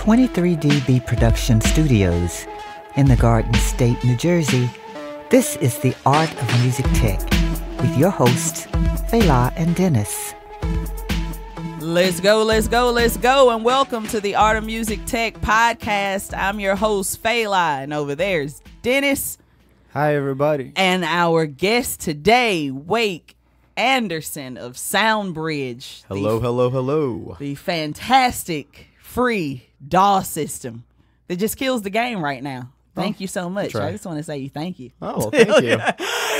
23dB Production Studios in the Garden State, New Jersey, this is the Art of Music Tech with your hosts, Fela and Denis. Let's go, let's go, let's go, and welcome to the Art of Music Tech podcast. I'm your host, Fela, and over there's Denis. Hi, everybody. And our guest today, Wake Anderson of SoundBridge. Hello, the, hello, hello. The fantastic free DAW system that just kills the game right now. Thank oh, you so much. I just want to say you thank you. Oh, thank you.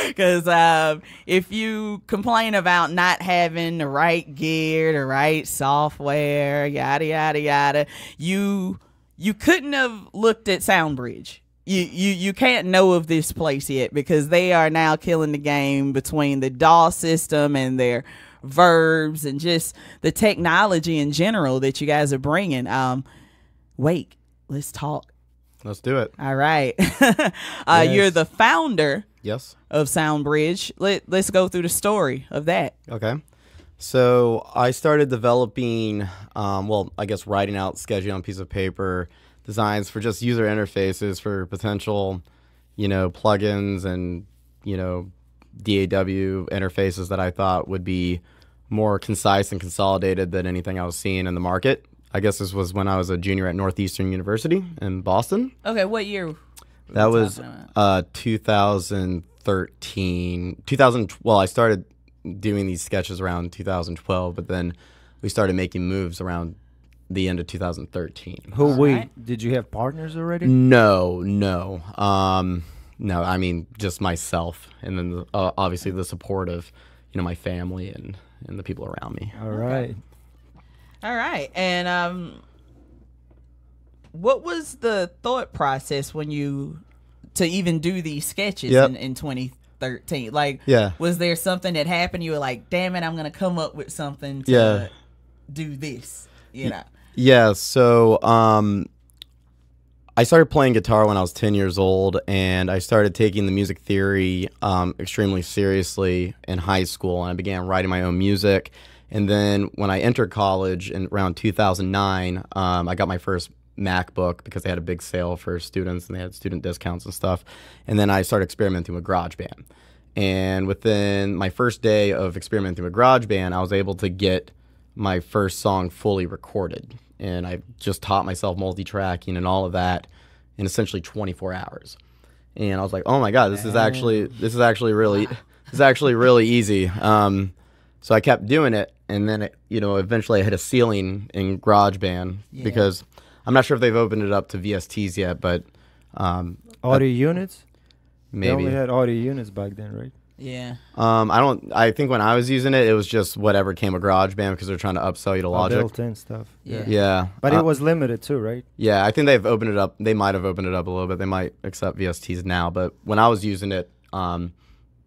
Because um, if you complain about not having the right gear, the right software, yada yada yada, you you couldn't have looked at SoundBridge. You, you you can't know of this place yet because they are now killing the game between the DAW system and their verbs and just the technology in general that you guys are bringing. Um, wait, let's talk. Let's do it. All right. uh, yes. You're the founder. Yes. Of SoundBridge. Let Let's go through the story of that. Okay. So I started developing, um, well, I guess writing out, sketching on a piece of paper, designs for just user interfaces for potential, you know, plugins and you know DAW interfaces that I thought would be more concise and consolidated than anything I was seeing in the market. I guess this was when I was a junior at Northeastern University in Boston. Okay, what year? That was uh, 2013. 2000. Well, I started doing these sketches around 2012, but then we started making moves around the end of 2013. Who wait? Right. Did you have partners already? No, no. Um, no, I mean just myself, and then the, uh, obviously the support of you know my family and and the people around me. All right, okay. All right, and um, what was the thought process when you to even do these sketches yep. in, in 2013? Like, yeah, was there something that happened? You were like, damn it, I'm gonna come up with something to yeah. do this, you know? Yeah. So, um, I started playing guitar when I was 10 years old, and I started taking the music theory um, extremely seriously in high school, and I began writing my own music. And then when I entered college in around 2009, um, I got my first MacBook because they had a big sale for students and they had student discounts and stuff. And then I started experimenting with GarageBand. And within my first day of experimenting with GarageBand, I was able to get my first song fully recorded and I just taught myself multi-tracking and all of that in essentially 24 hours. And I was like, "Oh my god, this is actually this is actually really this is actually really easy." Um, so I kept doing it, and then it, you know eventually I hit a ceiling in GarageBand yeah. because I'm not sure if they've opened it up to VSTs yet, but um, audio units. Maybe they only had audio units back then, right? Yeah. Um, I don't. I think when I was using it, it was just whatever came with GarageBand because they're trying to upsell you to Logic. Oh, built-in stuff. Yeah. Yeah. But uh, it was limited too, right? Yeah, I think they've opened it up. They might have opened it up a little bit. They might accept VSTs now, but when I was using it, um,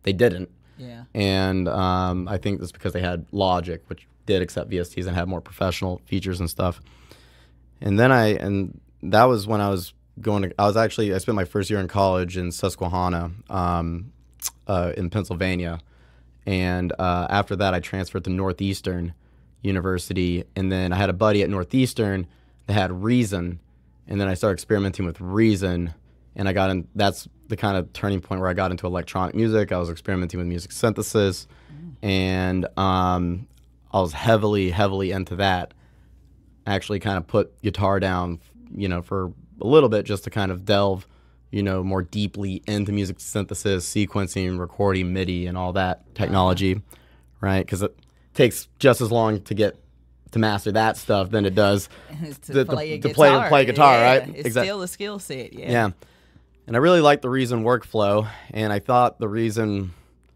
they didn't. Yeah. And um, I think that's because they had Logic, which did accept VSTs and had more professional features and stuff. And then I and that was when I was going to. I was actually I spent my first year in college in Susquehanna. Um, uh, in Pennsylvania, and uh, after that, I transferred to Northeastern University, and then I had a buddy at Northeastern that had Reason, and then I started experimenting with Reason, and I got in. That's the kind of turning point where I got into electronic music. I was experimenting with music synthesis, and um, I was heavily, heavily into that. I actually kind of put guitar down, you know, for a little bit just to kind of delve you know, more deeply into music synthesis, sequencing, recording, MIDI, and all that technology, right? Because it takes just as long to get to master that stuff than it does to, to, play, to, to play, play guitar, yeah, right? It's exactly. still a skill set, yeah. Yeah. And I really liked the Reason workflow, and I thought the Reason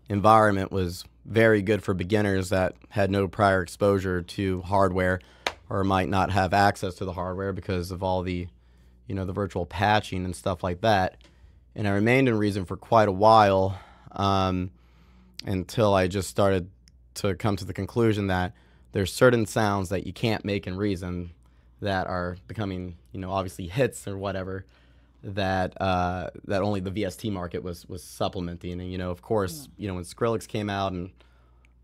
environment was very good for beginners that had no prior exposure to hardware or might not have access to the hardware because of all the you know, the virtual patching and stuff like that. And I remained in Reason for quite a while um, until I just started to come to the conclusion that there's certain sounds that you can't make in Reason that are becoming, you know, obviously hits or whatever that uh, that only the VST market was was supplementing. And you know, of course, mm. you know, when Skrillex came out and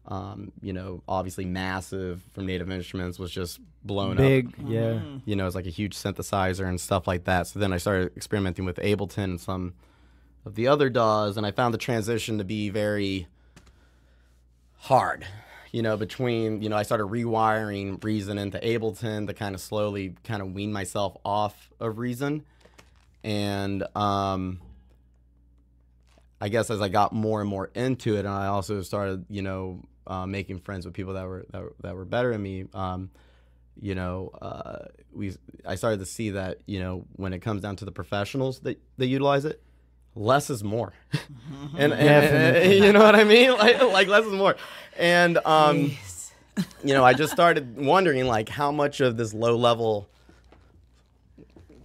Um, you know, obviously Massive from Native Instruments was just blown up Big, yeah. you know, it's like a huge synthesizer and stuff like that. So then I started experimenting with Ableton and some of the other DAWs, and I found the transition to be very hard. You know, between you know, I started rewiring Reason into Ableton to kind of slowly kind of wean myself off of Reason, and um, I guess as I got more and more into it, and I also started, you know, uh, making friends with people that were that were, that were better than me. Um, you know, uh, we I started to see that you know when it comes down to the professionals that that utilize it, less is more, and, and- and- Definitely. you know what I mean, like like less is more, and um, you know, I just started wondering like how much of this low level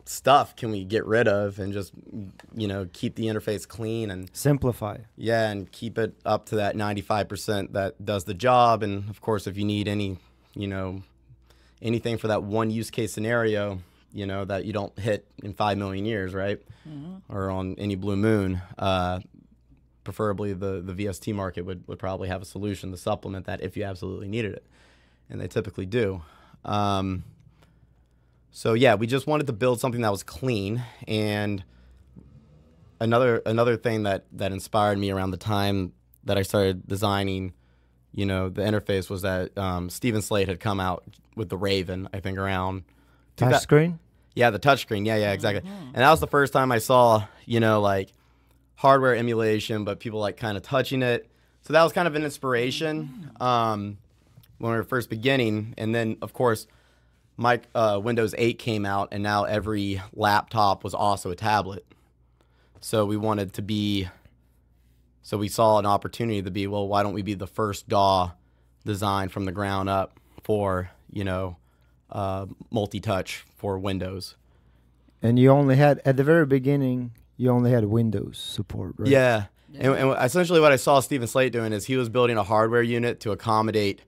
stuff can we get rid of and just you know keep the interface clean and Simplify. yeah, and keep it up to that 95% that does the job. And of course, if you need any, you know, anything for that one use case scenario, you know, that you don't hit in 5 million years, right? Or on any blue moon, uh, preferably the, the VST market would, would probably have a solution to supplement that if you absolutely needed it. And they typically do. Um, so yeah, we just wanted to build something that was clean and another another thing that that inspired me around the time that I started designing, you know, the interface was that um, Steven Slate had come out with the Raven. I think around Touch screen? yeah, the touchscreen. Yeah, yeah, exactly. And that was the first time I saw, you know, like hardware emulation, but people like kind of touching it. So that was kind of an inspiration um, when we were first beginning. And then, of course, my uh, Windows 8 came out, and now every laptop was also a tablet. So we wanted to be, so we saw an opportunity to be, well, why don't we be the first DAW designed from the ground up for, you know, uh, multi-touch for Windows. And you only had, at the very beginning, you only had Windows support, right? Yeah. And, and essentially, what I saw Steven Slate doing is he was building a hardware unit to accommodate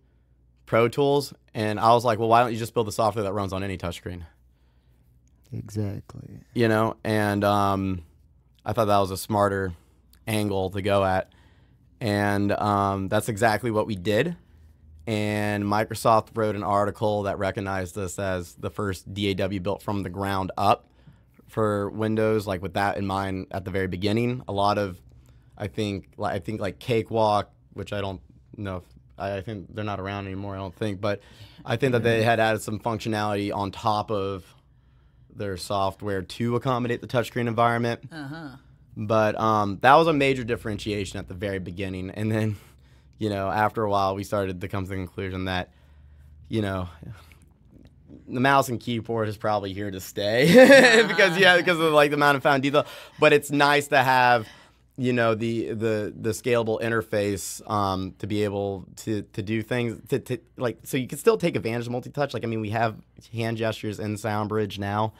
Pro Tools, and I was like, well, why don't you just build the software that runs on any touchscreen? Exactly. You know, and um, I thought that was a smarter angle to go at, and um, that's exactly what we did. And Microsoft wrote an article that recognized this as the first DAW built from the ground up for Windows, like with that in mind at the very beginning. A lot of, I think, like I think like Cakewalk, which I don't know if I, I think they're not around anymore. I don't think, but I think that they had added some functionality on top of their software to accommodate the touchscreen environment. Uh-huh. But um, that was a major differentiation at the very beginning, and then, you know, after a while, we started to come to the conclusion that, you know, the mouse and keyboard is probably here to stay because yeah, because of like the amount of found detail. But it's nice to have, you know, the the the scalable interface um, to be able to to do things to, to like so you can still take advantage of multi-touch. Like I mean, we have hand gestures in SoundBridge now.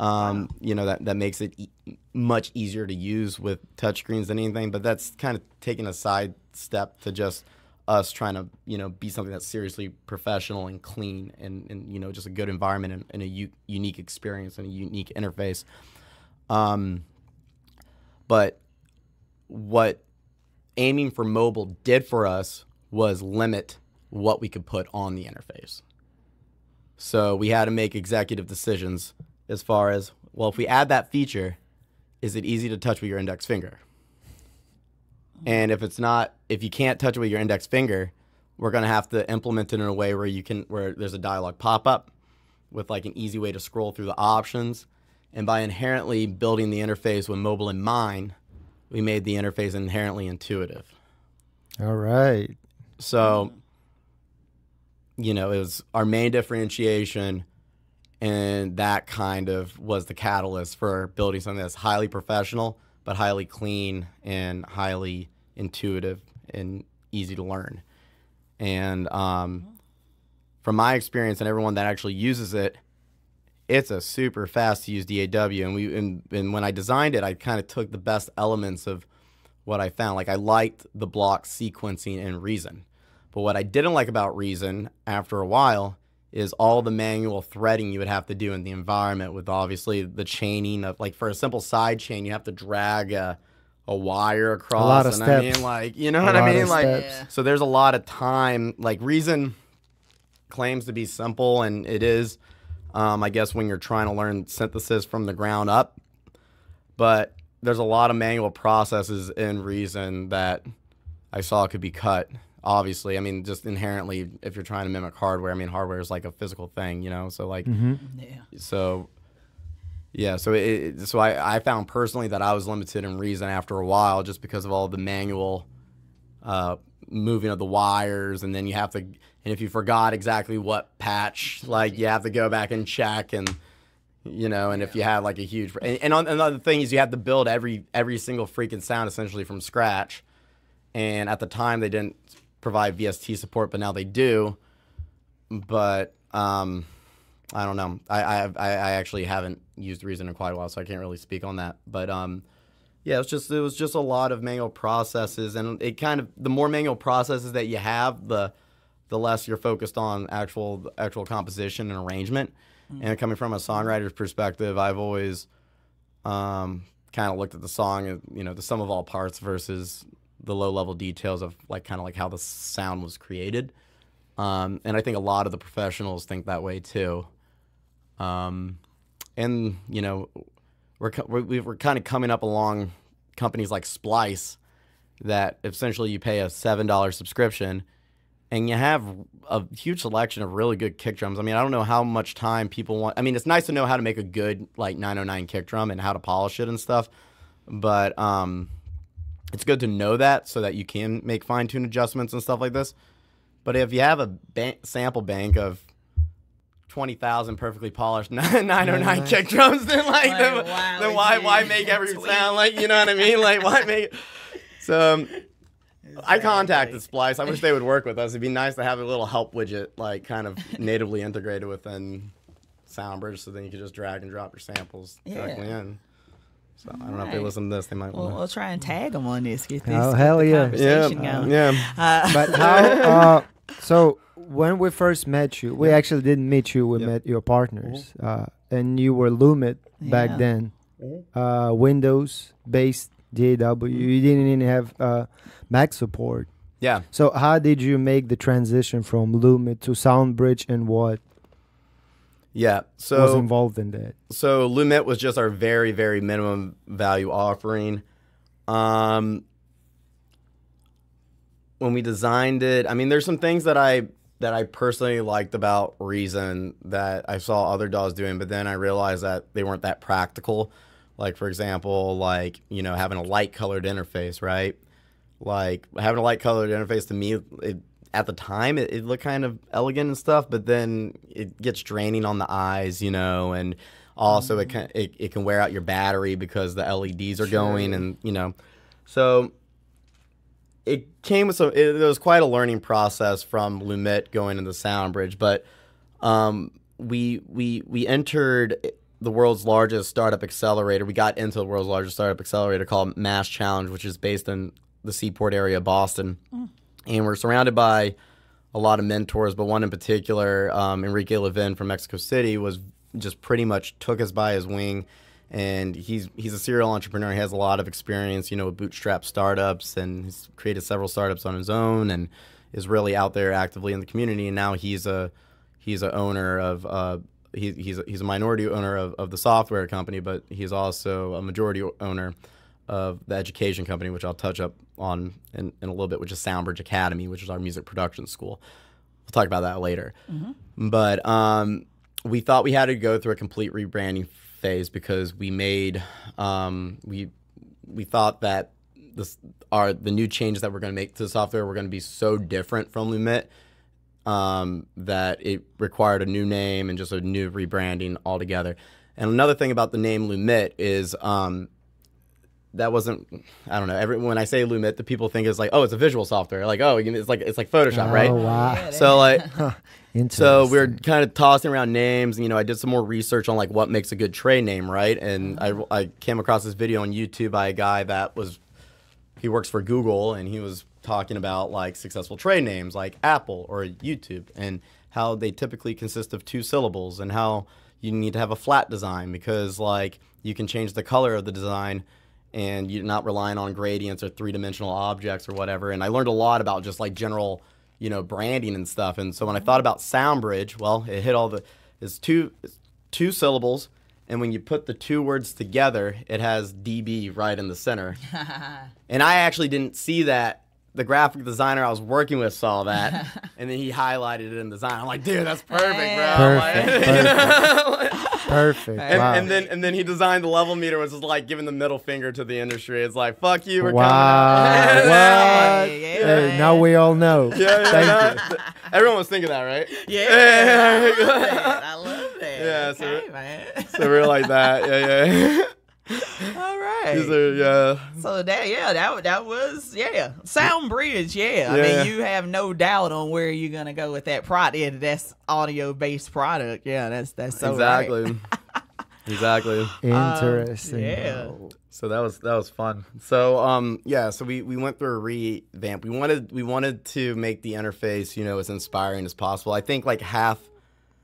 Um, You know that that makes it e- much easier to use with touchscreens than anything. But that's kind of taking a side step to just us trying to you know be something that's seriously professional and clean and, and you know just a good environment and, and a u- unique experience and a unique interface um, but what aiming for mobile did for us was limit what we could put on the interface so we had to make executive decisions as far as well if we add that feature is it easy to touch with your index finger and if it's not, if you can't touch it with your index finger, we're gonna have to implement it in a way where you can, where there's a dialog pop up with like an easy way to scroll through the options. And by inherently building the interface with mobile in mind, we made the interface inherently intuitive. All right. So, you know, it was our main differentiation, and that kind of was the catalyst for building something that's highly professional, but highly clean and highly intuitive and easy to learn. And um, from my experience and everyone that actually uses it, it's a super fast to use DAW. And we and, and when I designed it, I kind of took the best elements of what I found. Like I liked the block sequencing and Reason. But what I didn't like about Reason after a while is all the manual threading you would have to do in the environment with obviously the chaining of like for a simple side chain, you have to drag a a wire across. a lot of and I mean, like, you know A what I mean? of Like, steps. So there's a lot of time. Like, Reason claims to be simple, and it is. Um, I guess when you're trying to learn synthesis from the ground up, but there's a lot of manual processes in Reason that I saw could be cut. Obviously, I mean, just inherently, if you're trying to mimic hardware, I mean, hardware is like a physical thing, you know. So like, Mm-hmm. Yeah. so yeah, so it, it- so I, I found personally that I was limited in Reason after a while just because of all the manual uh, moving of the wires, and then you have to, and if you forgot exactly what patch, like you have to go back and check, and you know, and if you have like a huge, and, and on, another thing is you have to build every every single freaking sound essentially from scratch, and at the time they didn't provide VST support, but now they do, but um. I don't know. I, I I actually haven't used Reason in quite a while, so I can't really speak on that. But um, yeah, it's just it was just a lot of manual processes, and it kind of the more manual processes that you have, the the less you're focused on actual actual composition and arrangement. And coming from a songwriter's perspective, I've always um, kind of looked at the song, you know, the sum of all parts versus the low level details of like kind of like how the sound was created. Um, and I think a lot of the professionals think that way too. Um, and you know, we're we're, we're kind of coming up along companies like Splice that essentially you pay a seven dollar subscription and you have a huge selection of really good kick drums. I mean, I don't know how much time people want. I mean, it's nice to know how to make a good like 909 kick drum and how to polish it and stuff, but um, it's good to know that so that you can make fine tune adjustments and stuff like this. But if you have a ban- sample bank of twenty thousand perfectly polished 909 kick drums, then like, Like, then, why then why why make every sound like you know what I mean? Like why make? So um, I contacted Splice. I wish they would work with us. It'd be nice to have a little help widget like kind of natively integrated within SoundBridge, so then you could just drag and drop your samples directly in. So I don't know if they Right. listen to this, they might We'll, we'll try and tag them on this. Get this. Oh, get hell the yeah. Conversation yeah, going. yeah. Uh, But how? Uh, so when we first met you, we actually didn't meet you. We Yeah. met your partners, uh, and you were Lumit back then. Uh, Windows based DAW. You didn't even have uh, Mac support. Yeah. So how did you make the transition from Lumit to SoundBridge, and what Yeah. So was involved in that? so Lumit was just our very very minimum value offering. Um, when we designed it, I mean, there's some things that I that I personally liked about Reason that I saw other DAWs doing, but then I realized that they weren't that practical. Like for example, like you know having a light colored interface, right? Like having a light colored interface to me, it, at the time it, it looked kind of elegant and stuff, but then it gets draining on the eyes, you know, and also it can it, it can wear out your battery because the LEDs are going, and you know, so it came with some. It, it was quite a learning process from Lumit going into SoundBridge, but um, we we we entered the world's largest startup accelerator. We got into the world's largest startup accelerator called MassChallenge, which is based in the Seaport area of Boston, and we're surrounded by a lot of mentors, but one in particular, um, Enrique Levin from Mexico City, was just pretty much took us by his wing. And he's he's a serial entrepreneur. He has a lot of experience, you know, with bootstrap startups, and he's created several startups on his own, and is really out there actively in the community. And now he's a he's a owner of uh, he, he's a, he's a minority owner of, of the software company, but he's also a majority owner of the education company, which I'll touch up on in, in a little bit, which is SoundBridge Academy, which is our music production school. We'll talk about that later. But um, we thought we had to go through a complete rebranding phase because we made um, we we thought that this our the new changes that we're going to make to the software were going to be so different from Lumit um, that it required a new name and just a new rebranding altogether. And another thing about the name Lumit is um, that wasn't I don't know. Every when I say Lumit, the people think it's like oh, it's a visual software. Like oh, it's like it's like Photoshop, right? Oh wow! So like so we were Interesting. kind of tossing around names. and, You know, I did some more research on like what makes a good trade name, right? And I, I came across this video on YouTube by a guy that was he works for Google and he was talking about like successful trade names like Apple or YouTube and how they typically consist of two syllables and how you need to have a flat design because like you can change the color of the design and you're not relying on gradients or three dimensional objects or whatever. And I learned a lot about just like general, you know, branding and stuff. And so when I thought about SoundBridge, well, it hit all the it's two it's two syllables. And when you put the two words together, it has DB right in the center. and I actually didn't see that. The graphic designer I was working with saw that, and then he highlighted it in design. I'm like, dude, that's perfect, bro. Perfect, Like- Perfect. and, wow. and then and then he designed the level meter, which is like giving the middle finger to the industry. It's like, fuck you, we're wow. coming out. what? Yeah, Hey, now we all know. Yeah, yeah, Thank you. Everyone was thinking that, right? Yeah, I love that. I love that. Yeah, so- okay, man. So we're like that. Yeah, yeah. All right. Are, yeah. So that yeah, that that was yeah, SoundBridge. Yeah, I mean you have no doubt on where you're gonna go with that product. Yeah, that's audio based product. Yeah, that's that's so right. exactly. exactly. Interesting. yeah. So that was that was fun. So um yeah, so we, we went through a revamp. We wanted we wanted to make the interface, you know, as inspiring as possible. I think like half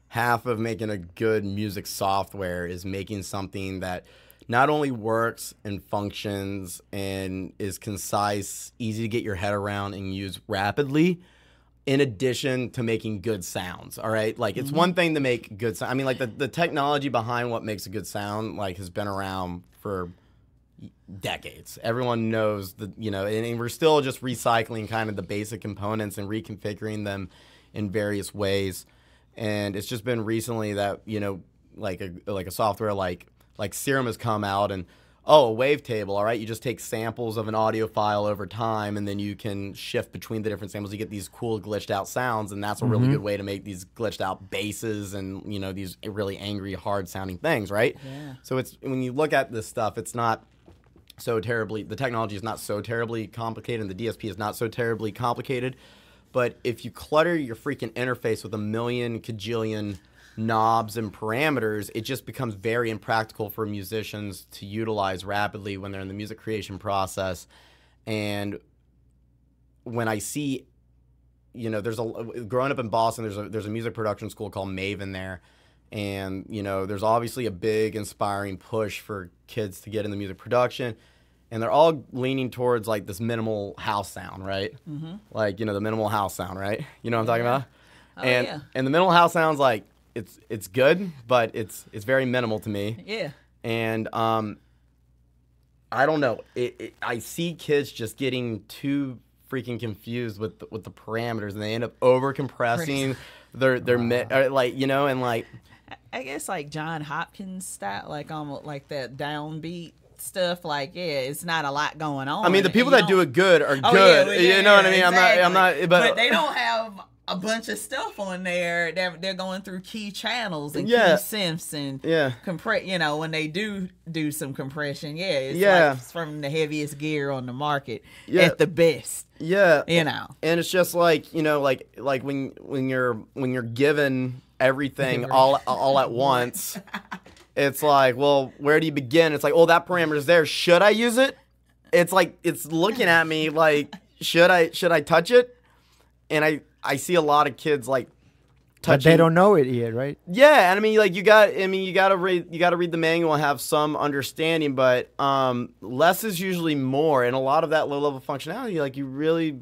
half of making a good music software is making something that not only works and functions and is concise, easy to get your head around and use rapidly, in addition to making good sounds. All right. Like it's mm-hmm. one thing to make good sound. I mean, like the, the technology behind what makes a good sound like has been around for decades. Everyone knows that, you know, and, and we're still just recycling kind of the basic components and reconfiguring them in various ways. And it's just been recently that, you know, like a like a software like like Serum has come out and oh, a wavetable, all right? You just take samples of an audio file over time and then you can shift between the different samples. You get these cool glitched out sounds and that's a really good mm-hmm. way to make these glitched out basses and, you know, these really angry hard sounding things, right? Yeah. So it's when you look at this stuff, it's not so terribly the technology is not so terribly complicated and the DSP is not so terribly complicated. But if you clutter your freaking interface with a million cajillion knobs and parameters, it just becomes very impractical for musicians to utilize rapidly when they're in the music creation process. And when I see, you know, there's a growing up in Boston, there's a there's a music production school called Maven there, and you know, there's obviously a big inspiring push for kids to get into music production. And they're all leaning towards like this minimal house sound, right? Mm-hmm. Like you know the minimal house sound, right? You know what I'm talking about? Oh, and yeah. and the minimal house sounds like it's it's good, but it's it's very minimal to me. Yeah. And um, I don't know. It, it, I see kids just getting too freaking confused with the, with the parameters, and they end up over compressing their their mi- uh, like you know, and like I guess like Jon Hopkins style, like almost like that downbeat stuff. Like, yeah, it's not a lot going on. I mean, the people that do it good are Oh, good. yeah, well, yeah, you know what I mean? I'm not. I'm not. exactly. But, they don't have a bunch of stuff on there. They're they're going through key channels and Yeah. key synths and Yeah. compress. You know, when they do do some compression, yeah, it's Yeah. like from the heaviest gear on the market Yeah. at the best. Yeah. You know, and it's just like you know like like when when you're when you're given everything all all at once it's like well where do you begin? It's like oh that parameter's there. Should i use it? It's like it's looking at me like should i should i touch it? And i i see a lot of kids like But they don't know it yet, right? yeah, and I mean, like you got, I mean, you got to read, you got to read the manual and have some understanding, but um, less is usually more, and a lot of that low level functionality, like you really,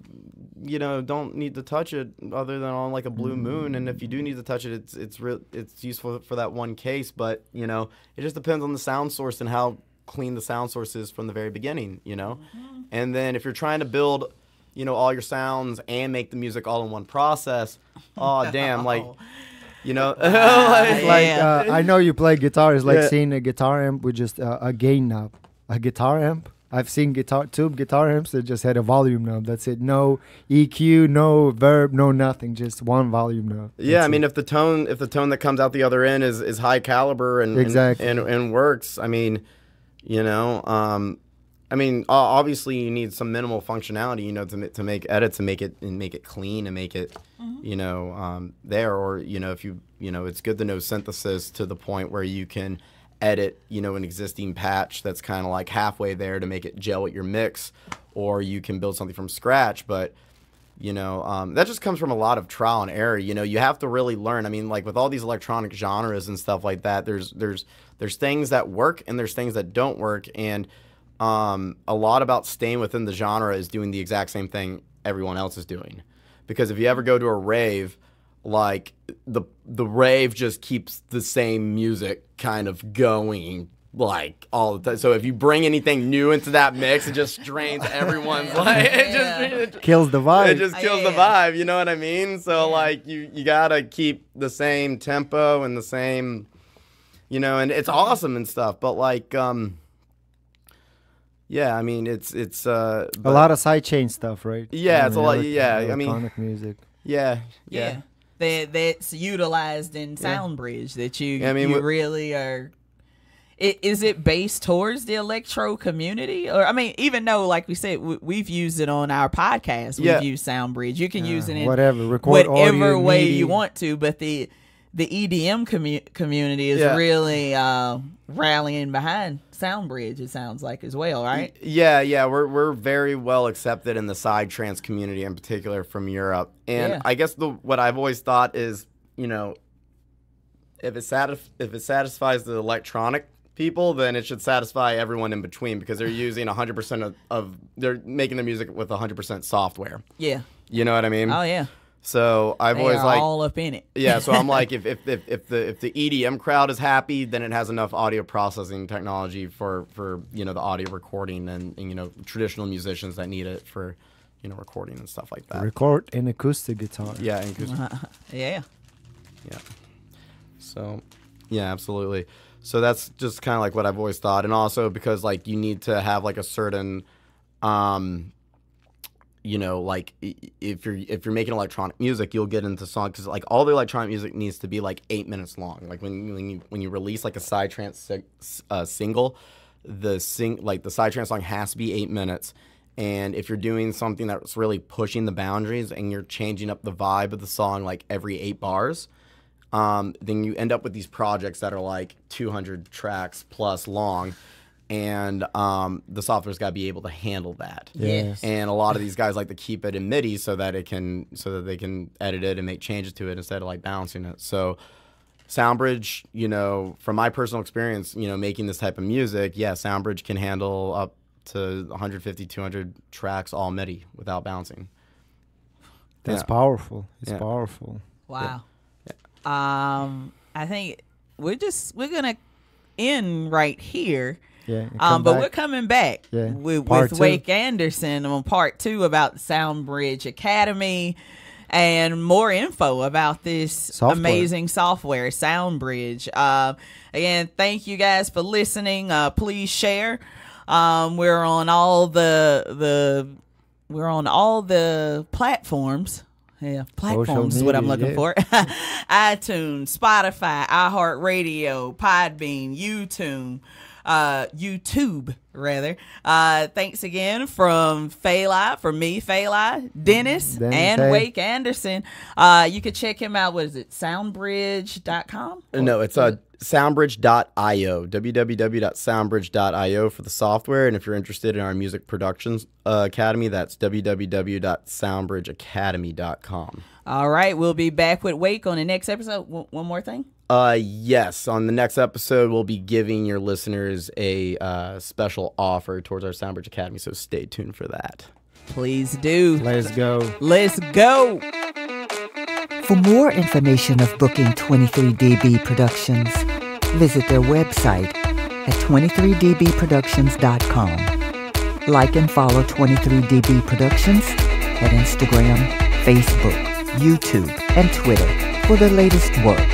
you know, don't need to touch it other than on like a blue moon, and if you do need to touch it, it's it's real, it's useful for that one case, but you know, it just depends on the sound source and how clean the sound source is from the very beginning, you know, and then if you're trying to build. You know all your sounds and make the music all in one process. Oh damn! Like, you know, like, Like uh, I know you play guitar. It's like Yeah. seeing a guitar amp with just uh, a gain knob. A guitar amp. I've seen guitar tube guitar amps that just had a volume knob. That's it. No EQ, no verb, no nothing. Just one volume knob. Yeah, I mean, it. if the tone if the tone that comes out the other end is, is high caliber and and- Exactly. and, and works, I mean, you know, um, I mean, obviously you need some minimal functionality, you know, to to make edits and make it and make it clean and make it, you know, um, there. Or you know, if you you know, it's good to know synthesis to the point where you can edit, you know, an existing patch that's kind of like halfway there to make it gel with your mix, or you can build something from scratch, but you know um, that just comes from a lot of trial and error you know you have to really learn i mean like with all these electronic genres and stuff like that there's there's there's things that work and there's things that don't work and um, a lot about staying within the genre is doing the exact same thing everyone else is doing. Because if you ever go to a rave, like the the rave just keeps the same music kind of going like all the time. So if you bring anything new into that mix, it just drains everyone's like it just it, Kills the vibe. it just kills the Yeah. vibe, you know what I mean? So Yeah. like you you gotta keep the same tempo and the same, you know, and it's awesome and stuff. But like, um, yeah, I mean, it's it's uh, a lot of sidechain stuff, right? Yeah, it's a lot- elec- yeah, I mean- electronic music. yeah, Yeah. That that's utilized in. SoundBridge that you Yeah, I mean, you really are i- is it based towards the electro community or I mean even though like we said we, we've used it on our podcast we've Yeah. used SoundBridge you can use it in whatever. Record whatever way you want to but the the EDM commu- community is Yeah. really uh, rallying behind SoundBridge it sounds like as well right yeah, yeah. We're we're very well accepted in the psytrance community, in particular from Europe. And Yeah. I guess the what I've always thought is, you know, if it satisf- if it satisfies the electronic people, then it should satisfy everyone in between because they're using 100% of, of they're making their music with 100% software. yeah You know what I mean? oh yeah So I've they always are like all up in it yeah, so I'm like, if, if, if, if the if the EDM crowd is happy, then it has enough audio processing technology for, for you know the audio recording and, and you know traditional musicians that need it for you know recording and stuff like that. Record an acoustic guitar. Yeah, and 'cause- yeah yeah. So, yeah, absolutely. So that's just kind of like what I've always thought, and also because like you need to have like a certain, um, you know, like if you're if you're making electronic music, you'll get into songs because like all the electronic music needs to be like eight minutes long. Like when when you when you release like a psytrance uh, single, the sing like the psytrance song has to be eight minutes. And if you're doing something that's really pushing the boundaries and you're changing up the vibe of the song like every eight bars, um, then you end up with these projects that are like 200 tracks plus long, and um, the software's got to be able to handle that. Yes. And a lot of these guys like to keep it in MIDI so that it can so that they can edit it and make changes to it instead of like balancing it. So SoundBridge, you know, from my personal experience, you know, making this type of music, yeah, SoundBridge can handle up to 150, 200 tracks all MIDI without bouncing. That's Yeah. powerful. It's Yeah. powerful. Wow. Yeah. Um, I think we're just we're gonna end right here. Yeah. Um, but back. we're coming back Yeah, with, with. Wake Anderson on part two about SoundBridge Academy and more info about this Software. amazing software, SoundBridge. Uh, again, thank you guys for listening. Uh, please share. Um, we're on all the the we're on all the platforms. Yeah, platforms is what I'm looking yeah. for. iTunes, Spotify, iHeartRadio, Podbean, YouTube, uh, YouTube rather. Uh, thanks again from Fayli, from me, Fayli, Denis, Denis, and hey. Wake Anderson. Uh, you can check him out. What is it? Soundbridge.com? No, it's uh, soundbridge.io, www.soundbridge.io for the software. And if you're interested in our music productions uh, academy, that's www.soundbridgeacademy.com. All right, we'll be back with Wake on the next episode. W- one more thing. Uh, yes, on the next episode, we'll be giving your listeners a uh, special offer towards our SoundBridge Academy, so stay tuned for that. Please do. Let's go. Let's go. For more information of booking 23dB Productions, visit their website at 23dbproductions.com. Like and follow 23dB Productions at Instagram, Facebook, YouTube, and Twitter for the latest work.